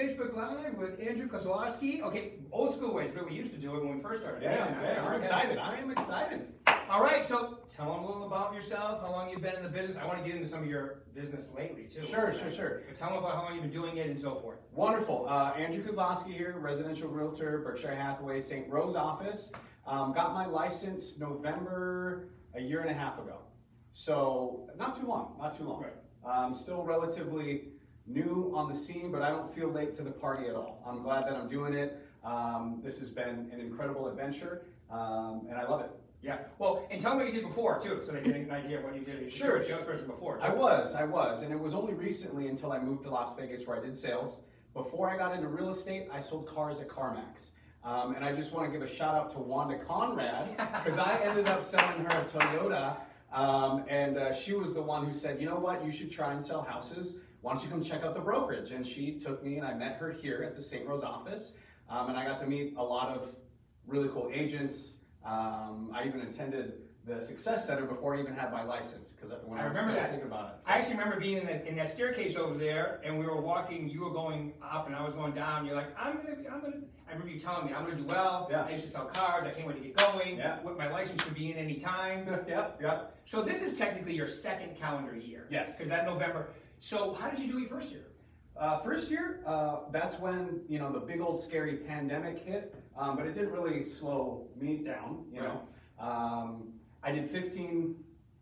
Facebook Live with Andrew Kosloske. Okay, old school ways, way we used to do it when we first started. Yeah, I. yeah, I'm excited. I am excited. All right, so tell them a little about yourself, how long you've been in the business. I want to get into some of your business lately too. Sure, sure, sure. But tell them about how long you've been doing it and so forth. Wonderful. Uh, Andrew Kosloske here, residential realtor, Berkshire Hathaway, St. Rose office. Um, got my license November a year and a half ago. So not too long, not too long. Right. Um, still relatively new on the scene, but I don't feel late to the party at all. I'm glad that I'm doing it. Um, this has been an incredible adventure, um, and I love it. Yeah. Well, and tell them what you did before too, so they get an idea of what you did. You Sure. salesperson before. too. I was, I was, and it was only recently until I moved to Las Vegas where I did sales. Before I got into real estate, I sold cars at CarMax. Um, and I just want to give a shout out to Wanda Conrad because I ended up selling her a Toyota. Um, and uh, she was the one who said, you know what, you should try and sell houses. Why don't you come check out the brokerage? And she took me and I met her here at the St. Rose office. Um, and I got to meet a lot of really cool agents. Um, I even attended the Success Center before I even had my license because when I I, remember that. thinking about it. I actually remember being in, the, in that staircase over there, and we were walking. You were going up, and I was going down. You're like, "I'm gonna, I'm gonna." I remember you telling me, "I'm gonna do well. Yeah. I used to sell cars. I can't wait to get going. Yeah. What my license should be in any time." yep, yep. So this is technically your second calendar year. Yes. Because that November. So how did you do your first year? Uh, first year, uh, that's when you know the big old scary pandemic hit, um, but it didn't really slow me down. You know, um, I did 15,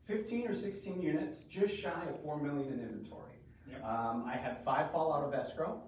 15 or 16 units, just shy of four million in inventory. Yep. Um, I had five fall out of escrow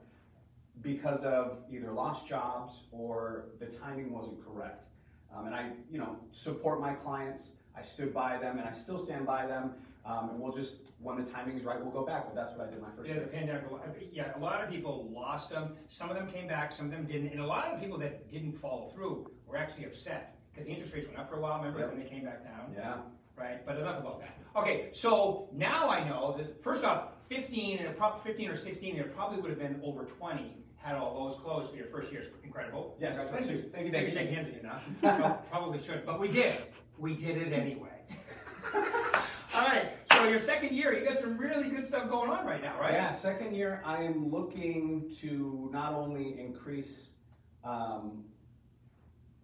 because of either lost jobs or the timing wasn't correct. Um, and I, you know, support my clients. I stood by them, and I still stand by them. Um, and we'll just, when the timing is right, we'll go back. But that's what I did my first Yeah, year. the pandemic. Yeah, a lot of people lost them. Some of them came back, some of them didn't, and a lot of the people that didn't follow through were actually upset because the interest rates went up for a while. Remember, Yep. and they came back down. Yeah. right? But enough about that. Okay, so now I know that first off, 15 and it prob- 15 or 16, and it probably would have been over 20 had all those closed for your first year. It's incredible. Yes, thank you. Congratulations. Thank you, Maybe thank shake you. hands again now. No, probably should, but we did. We did it anyway. all right, so your second year, you got some really good stuff going on right now, right? Yeah, second year, I am looking to not only increase um,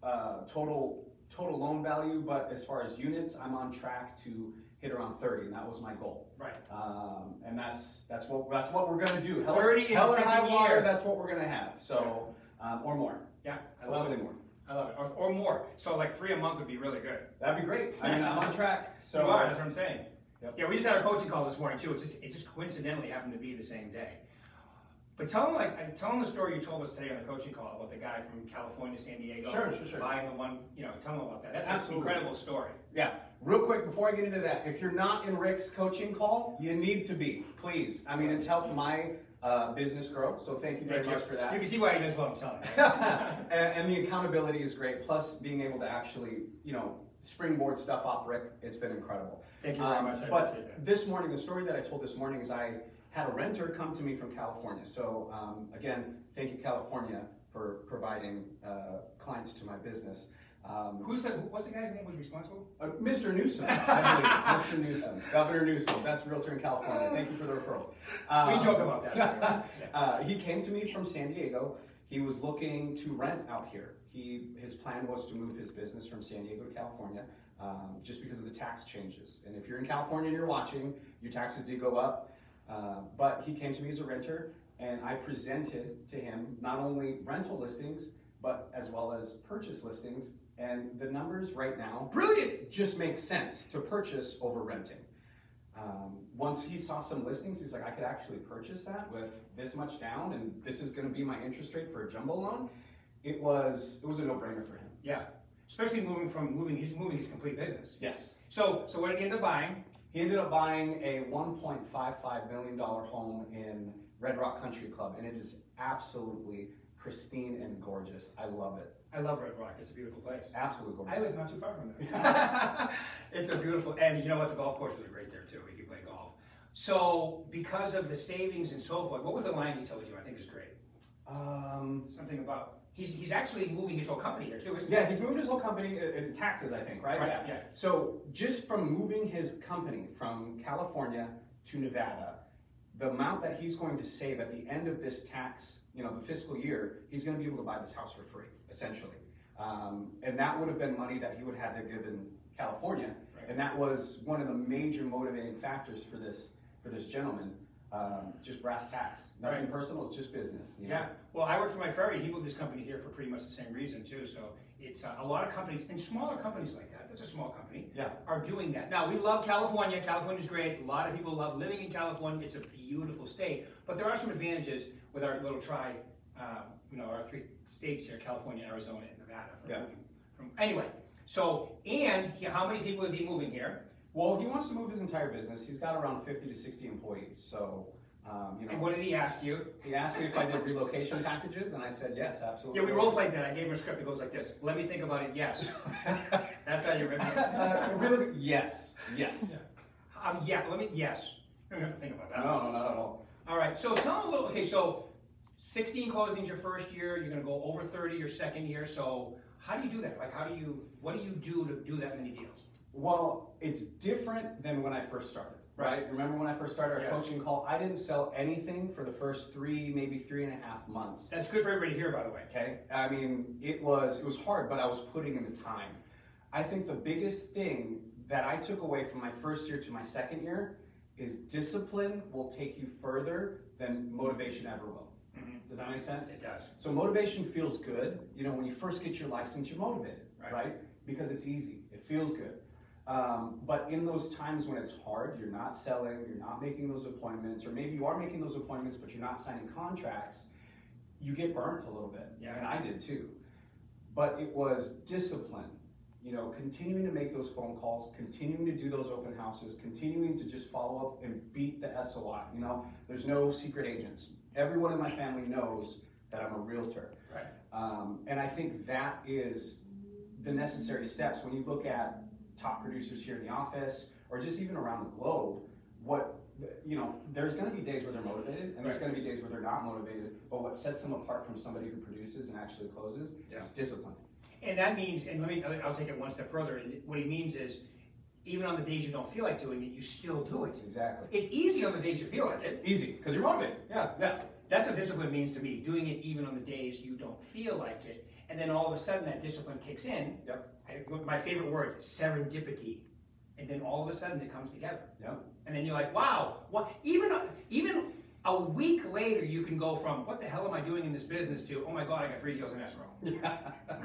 uh, total total loan value, but as far as units, I'm on track to hit around 30, and that was my goal. Right. Um, and that's that's what that's what we're gonna do. Hell, 30 in hell or high water, year. that's what we're gonna have. So um, or more. Yeah, I love it. More. I love it. Or, or more. So like three a month would be really good. That'd be great. I mean, I'm on track. So you are, that's what I'm saying. Yep. Yeah, we just had our coaching call this morning too. It's just, it just coincidentally happened to be the same day. But tell them like, tell them the story you told us today on the coaching call about the guy from California, San Diego. Sure, sure, sure. Buying the one, you know, tell them about that. That's Absolutely. an incredible story. Yeah, real quick before I get into that, if you're not in Rick's coaching call, you need to be, please. I mean, it's helped my uh, business grow, so thank you very Thank you. much for that. You can see why he does what I'm telling and, and the accountability is great. Plus, being able to actually, you know, springboard stuff off Rick, it's been incredible. Thank you very Um, much. I but this morning, the story that I told this morning is I had a renter come to me from California. So um, again, thank you, California, for providing uh, clients to my business. Um, Who's the, what's the guy's name was responsible? uh, Mr. Newsom, I believe. Mr. Newsom, Governor Newsom, best realtor in California. Thank you for the referrals. we Um, joke about that. Uh, he came to me from San Diego. He was looking to rent out here. He his plan was to move his business from San Diego to California, um, just because of the tax changes. And if you're in California and you're watching, your taxes did go up. Uh, but he came to me as a renter, and I presented to him not only rental listings, but as well as purchase listings. And the numbers right now Brilliant. just makes sense to purchase over renting. Um, once he saw some listings, he's like, I could actually purchase that with this much down, and this is going to be my interest rate for a jumbo loan. It was it was a no brainer for him. Yeah. Especially moving from moving, he's moving his complete business. Yes. So, so what did he end up buying? He ended up buying a 1.55 million dollar home in Red Rock Country Club, and it is absolutely pristine and gorgeous. I love it. I love Red Rock. It's a beautiful place. Absolutely gorgeous. I live not too far from there. it's a beautiful, and you know what? The golf courses are great there too. You can play golf. So, because of the savings and so forth, what was the line he told you? I think is great. Um, Something about he's he's actually moving his whole company here too, isn't yeah, he's moved his whole company uh, in taxes, I think, right? Right, Yeah. yeah. So just from moving his company from California to Nevada, the amount that he's going to save at the end of this tax, you know, the fiscal year, he's gonna be able to buy this house for free, essentially. Um, and that would have been money that he would have had to give in California. Right. And that was one of the major motivating factors for this, for this gentleman, um, just brass tacks. Nothing Right. personal, it's just business, you know? Yeah, well, I work for my ferry, he moved this company here for pretty much the same reason too, so it's, uh, a lot of companies, and smaller companies like that, that's a small company, Yeah. are doing that. Now, we love California, California's great, a lot of people love living in California, it's a beautiful state, but there are some advantages with our little tri, uh, you know, our three states here, California, Arizona, and Nevada. from Yeah. From, anyway, so, and he- how many people is he moving here? Well, he wants to move his entire business. He's got around fifty to sixty employees, so, um, you And what did he ask you? He asked me if I did relocation packages, and I said, yes, absolutely. Yeah, we role played that, I gave him a script that goes like this, let me think about it, yes. That's how you written it. Uh, relo- yes, yes. Um, yeah, let me, yes. You don't have to think about No, that. no, no, not at all. All right, so tell them a little, okay, so sixteen closings your first year, you're gonna go over thirty your second year, so how do you do that? Like, how do you, what do you do to do that many deals? Well, it's different than when I first started, right? Remember when I first started our Yes. coaching call? I didn't sell anything for the first three, maybe three and a half months. That's good for everybody to hear, by the way. Okay, I mean, it was it was hard, but I was putting in the time. I think the biggest thing that I took away from my first year to my second year is discipline will take you further than motivation ever will. Mhm. Does that make sense? It does. So motivation feels good. You know, when you first get your license, you're motivated, Right. right? Because it's easy. It feels good. Um, but in those times when it's hard, you're not selling, you're not making those appointments, or maybe you are making those appointments, but you're not signing contracts, you get burnt a little bit. Yeah. And I did too. But it was discipline. You know, continuing to make those phone calls, continuing to do those open houses, continuing to just follow up and beat the SOI. You know, there's no secret agents. Everyone in my family knows that I'm a realtor. Right. Um, and I think that is the necessary steps when you look at top producers here in the office or just even around the globe. What you know, there's going to be days where they're motivated, and there's going to be days where they're not motivated. But what sets them apart from somebody who produces and actually closes Yeah. is discipline. And that means, and let me, I'll take it one step further, and what he means is, even on the days you don't feel like doing it, you still do it. Exactly. It's easy on the days you feel like it. Easy because you're motivated. Yeah, yeah. That's what discipline means to me, doing it even on the days you don't feel like it. And then all of a sudden that discipline kicks in. Yep. I- My favorite word, is serendipity. And then all of a sudden it comes together. Yep. And then you're like, wow, what, even, even a week later, you can go from, what the hell am I doing in this business to, oh my God, I got three deals in escrow. Yeah.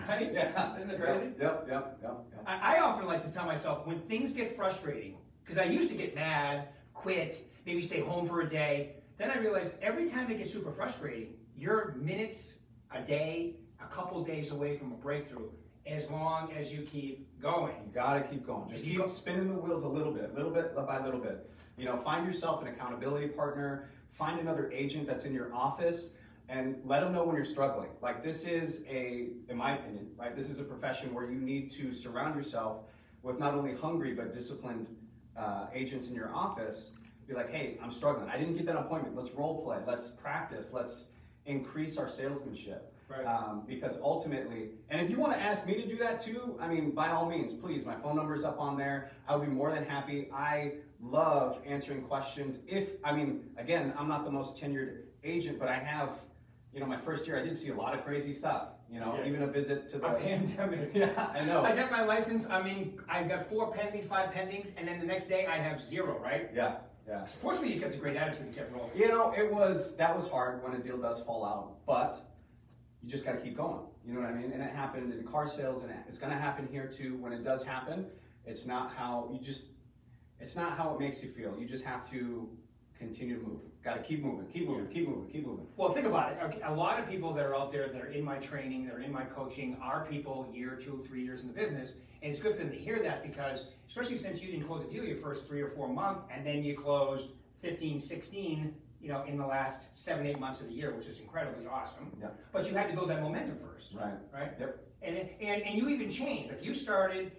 Right? Yeah. Isn't it crazy? Yep, yep, yep, yep. I, I often like to tell myself when things get frustrating, because I used to get mad, quit, maybe stay home for a day. Then I realized every time it gets super frustrating, you're minutes, a day, a couple days away from a breakthrough, as long as you keep going. You gotta keep going. Just you keep spinning the wheels a little bit, little bit by little bit. You know, find yourself an accountability partner. Find another agent that's in your office, and let them know when you're struggling. Like this is a, in my opinion, right? This is a profession where you need to surround yourself with not only hungry but disciplined uh, agents in your office. Be like, hey, I'm struggling. I didn't get that appointment. Let's role play. Let's practice. Let's increase our salesmanship. Right. Um, because ultimately, and if you want to ask me to do that too, I mean, by all means, please. My phone number is up on there. I would be more than happy. I love answering questions. If I mean, again, I'm not the most tenured agent, but I have, you know, my first year I did see a lot of crazy stuff. You know, Yeah. even a visit to the A pandemic. Yeah, I know. I got my license, I mean, I've got four pending, five pendings, and then the next day I have zero, right? Yeah, yeah. Fortunately, you kept a great attitude and kept rolling. You know, it was that was hard when a deal does fall out, but you just got to keep going. You know what I mean? And it happened in car sales, and it's going to happen here too. When it does happen, it's not how you just. It's not how it makes you feel. You just have to continue to move. Got to keep moving, keep moving, keep moving, keep moving. Well, think about it. A lot of people that are out there that are in my training, that are in my coaching, are people year, two, three years in the business. And it's good for them to hear that because, especially since you didn't close a deal your first three or four months, and then you closed 15, 16, you know, in the last seven, eight months of the year, which is incredibly awesome. Yeah. But you had to build that momentum first, Right. right? Yep. And, and, and you even changed. Like you started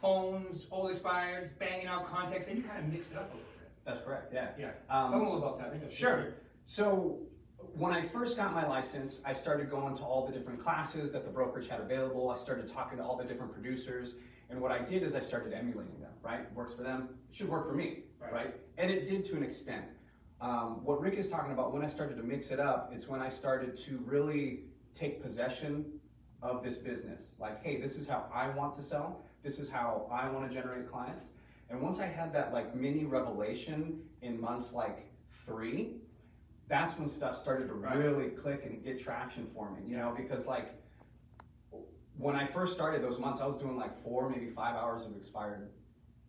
phones, old expired, banging out contacts, and you kind of mixed it up a little bit. That's correct. Yeah. Yeah. Um, Tell them a little about that. Sure. So when I first got my license, I started going to all the different classes that the brokerage had available. I started talking to all the different producers. And what I did is I started emulating them, right? Works for them, should work for me, Right. right? And it did to an extent. Um, what Rick is talking about, when I started to mix it up, it's when I started to really take possession of this business. Like, hey, this is how I want to sell. This is how I want to generate clients. And once I had that like mini revelation in month like three, that's when stuff started to Right. really click and get traction for me. You know, because like when I first started those months, I was doing like four, maybe five hours of expired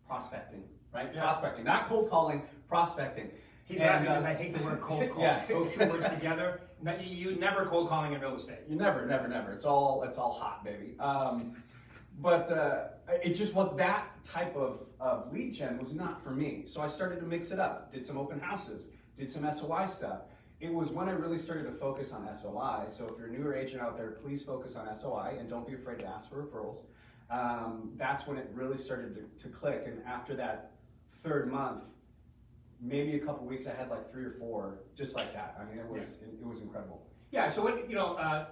prospecting, right? Yeah. Prospecting, not cold calling, prospecting. He's laughing uh, because I hate the word cold call. Yeah. Those two words together, you never cold calling in real estate. You never, never, never. It's all, it's all hot, baby. Um, but uh, it just was that type of, of lead gen was not for me. So I started to mix it up. Did some open houses. Did some SOI stuff. It was when I really started to focus on SOI. So if you're a newer agent out there, please focus on SOI and don't be afraid to ask for referrals. Um, that's when it really started to, to click. And after that third month, maybe a couple weeks, I had like three or four just like that. I mean, it was it, it was incredible. Yeah, so what, you know, uh,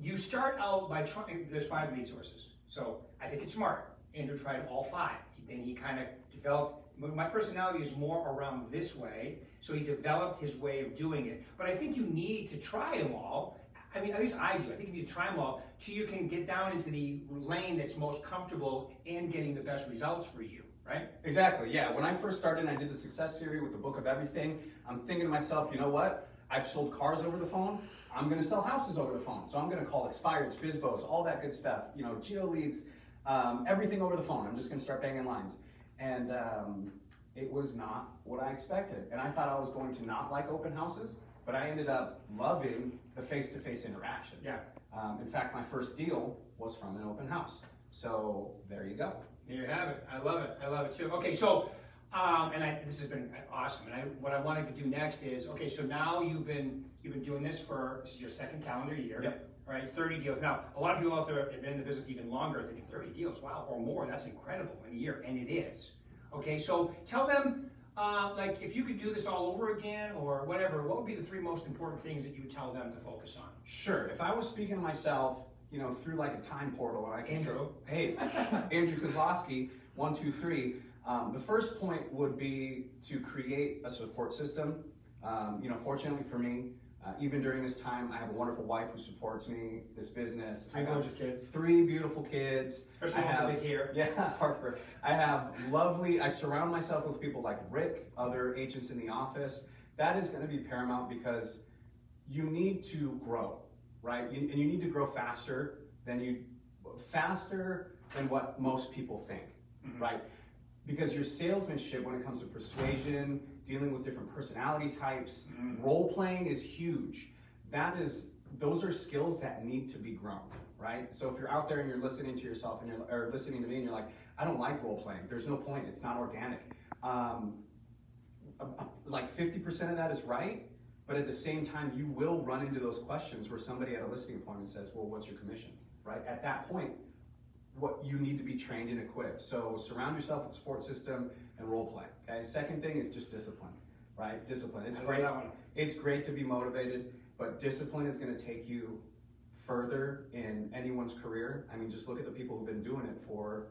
you start out by trying, there's five lead sources. So I think it's smart. Andrew tried all five. Then he kind of developed, my personality is more around this way, so he developed his way of doing it. But I think you need to try them all. I mean, at least I do. I think if you need to try them all till you can get down into the lane that's most comfortable and getting the best results for you, right? Exactly, yeah. When I first started and I did the success series with the book of everything, I'm thinking to myself, you know what? I've sold cars over the phone. I'm gonna sell houses over the phone. So I'm gonna call expireds, FSBOs, all that good stuff, you know, geo leads, um, everything over the phone. I'm just gonna start banging lines. And um, it was not what I expected. And I thought I was going to not like open houses, but I ended up loving the face-to-face interaction. Yeah. Um, in fact, my first deal was from an open house. So there you go. There you have it. I love it. I love it too. Okay, so, um, and I, this has been awesome. And I, what I wanted to do next is, okay, so now you've been, you've been doing this for, this is your second calendar year. Yep. Right, thirty deals. Now, a lot of people out there have been in the business even longer, thinking thirty deals, wow, or more, that's incredible in a year, and it is. Okay, so tell them, uh, like, if you could do this all over again, or whatever, what would be the three most important things that you would tell them to focus on? Sure. If I was speaking to myself, you know, through like a time portal, and I can Andrew. say, hey, Andrew Kosloske, one, two, three. Um, the first point would be to create a support system. Um, you know, fortunately for me, uh, even during this time, I have a wonderful wife who supports me, this business. Three I got gorgeous kids. Three beautiful kids. I have, big hair. Yeah, Harper. I have lovely, I surround myself with people like Rick, other agents in the office. That is going to be paramount because you need to grow, right? You, and you need to grow faster than you, faster than what most people think, Mhm. right? Because your salesmanship, when it comes to persuasion, dealing with different personality types, Mhm. role playing is huge. That is, those are skills that need to be grown, right? So if you're out there and you're listening to yourself and you're, or listening to me and you're like, I don't like role playing. There's no point. It's not organic. Um, like 50% of that is right, but at the same time, you will run into those questions where somebody at a listing appointment says, well, what's your commission, right? At that point, what you need to be trained and equipped. So surround yourself with support system and role play. Okay. Second thing is just discipline, right? Discipline. It's great. It's great to be motivated, but discipline is going to take you further in anyone's career. I mean, just look at the people who've been doing it for,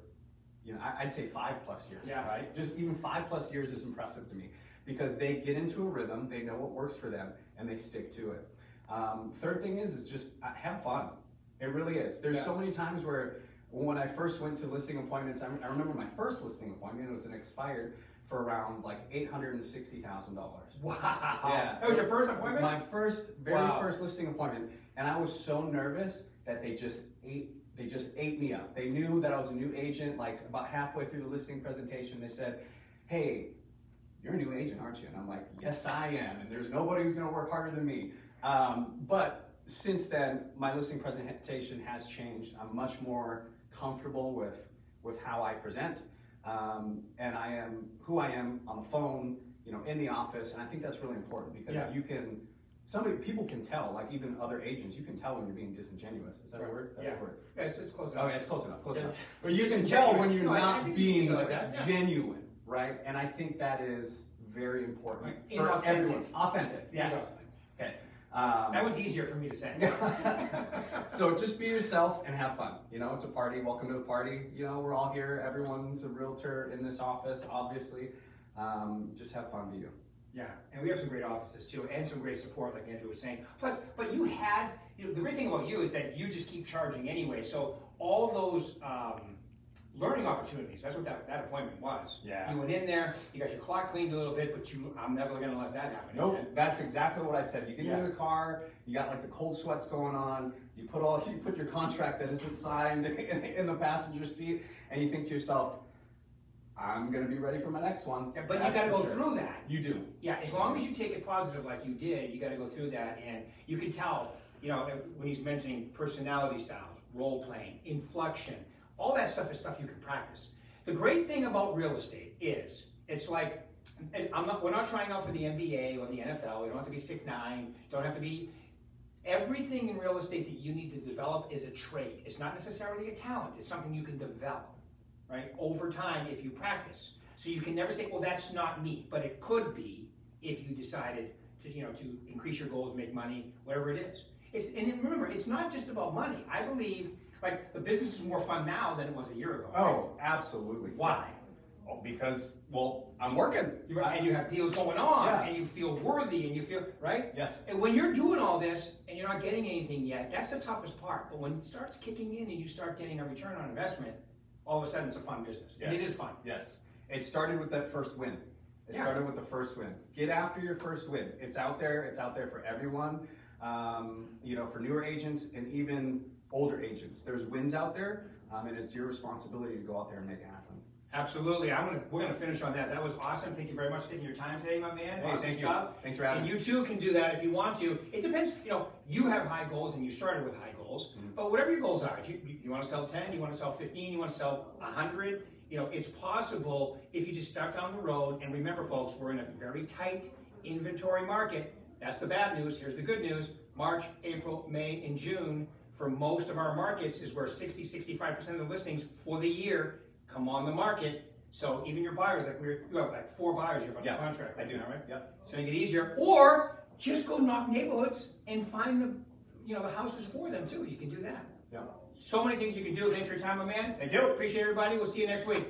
you know, I'd say five plus years. Yeah. Right. Just even five plus years is impressive to me because they get into a rhythm, they know what works for them, and they stick to it. Um, third thing is, is just uh, have fun. It really is. There's so many times where when I first went to listing appointments, I, I remember my first listing appointment, it was an expired for around like $860,000. Wow. Yeah. That was your first appointment? My first, very Wow. first listing appointment, and I was so nervous that they just ate, they just ate me up. They knew that I was a new agent, like about halfway through the listing presentation, they said, hey, you're a new agent, aren't you? And I'm like, yes, I am, and there's nobody who's gonna work harder than me. Um, but since then, my listing presentation has changed. I'm much more comfortable with, with how I present. Um, and I am who I am on the phone, you know, in the office, and I think that's really important because Yeah. you can, somebody, people can tell, like even other agents, you can tell when you're being disingenuous. Is that a word? That's Yeah. a word. Yeah, it's, it's close Oh, enough. yeah, it's close enough, close Yeah. enough. But you can tell when you're No, not think you can being like genuine, right? And I think that is very important for Inauthentic. everyone. Authentic, yes. Yes. Okay. Um, That was easier for me to say. so just be yourself and have fun. You know, it's a party. Welcome to the party. You know, we're all here. Everyone's a realtor in this office, obviously. Um, just have fun, be you. Yeah, and we have some great offices too, and some great support, like Andrew was saying. Plus, but you had, you know, the great thing about you is that you just keep charging anyway. So all those um, learning opportunities, that's what that, that appointment was. Yeah. You went in there, you got your clock cleaned a little bit, but you, I'm never gonna let that happen Nope, again. that's exactly what I said. You get Yeah. into the car, you got like the cold sweats going on, you put all, you put your contract that isn't signed in, in the passenger seat, and you think to yourself, I'm gonna be ready for my next one. Yeah, But you gotta go sure. through that. You do. Yeah, as long as you take it positive like you did, you gotta go through that, and you can tell, you know, when he's mentioning personality styles, role playing, inflection, all that stuff is stuff you can practice. The great thing about real estate is, it's like, I'm not, we're not trying out for the NBA or the NFL, we don't have to be six nine, don't have to be, everything in real estate that you need to develop is a trait. It's not necessarily a talent, it's something you can develop, right, over time if you practice. So you can never say, well, that's not me, but it could be if you decided to, you know, to increase your goals, make money, whatever it is. It's, and remember, it's not just about money. I believe, like, the business is more fun now than it was a year ago. right? Oh, absolutely. Why? Oh, because, well, I'm working. And you have deals going on, Yeah. and you feel worthy, and you feel, right? Yes. And when you're doing all this and you're not getting anything yet, that's the toughest part. But when it starts kicking in and you start getting a return on investment, all of a sudden it's a fun business. And it Yes. is fun. Yes. It started with that first win. It Yeah. started with the first win. Get after your first win. It's out there. It's out there for everyone. Um, you know, for newer agents and even older agents. There's wins out there, um, and it's your responsibility to go out there and make it happen. Absolutely. I'm gonna we're gonna finish on that. That was awesome. Thank you very much for taking your time today, my man. Hey, awesome thank you. Thanks for having And me. you too can do that if you want to. It depends, you know, you have high goals and you started with high goals, Mhm. but whatever your goals are, you, you, you wanna sell ten, you wanna sell fifteen, you wanna sell a hundred, you know, it's possible if you just start down the road. And remember, folks, we're in a very tight inventory market. That's the bad news. Here's the good news. March, April, May, and June, for most of our markets, is where 60, 65% of the listings for the year come on the market. So even your buyers, like we're, you have like four buyers you have under Yeah, contract I do. now, right? Yep. So make it easier, or just go knock neighborhoods and find the, you know, the houses for them too. You can do that. Yeah. So many things you can do. Thanks for your time, my man. Thank you. Appreciate everybody. We'll see you next week.